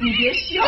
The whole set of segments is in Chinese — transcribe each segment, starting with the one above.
你别笑。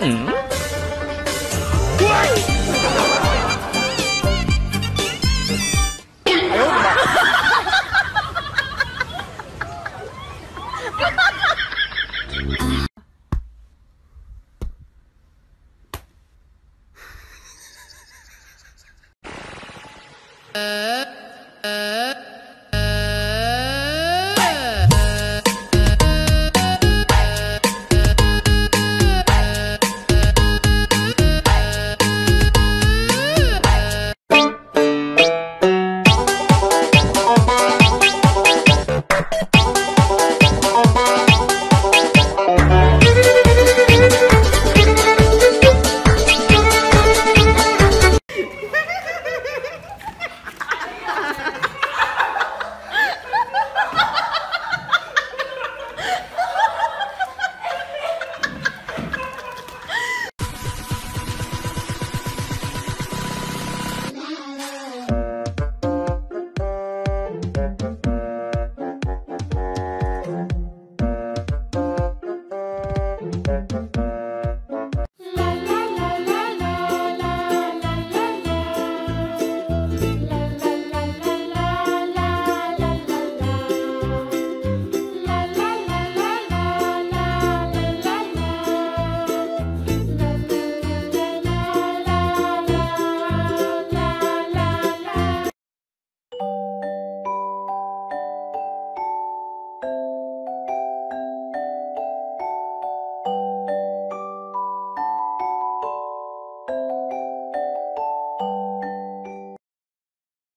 Mm.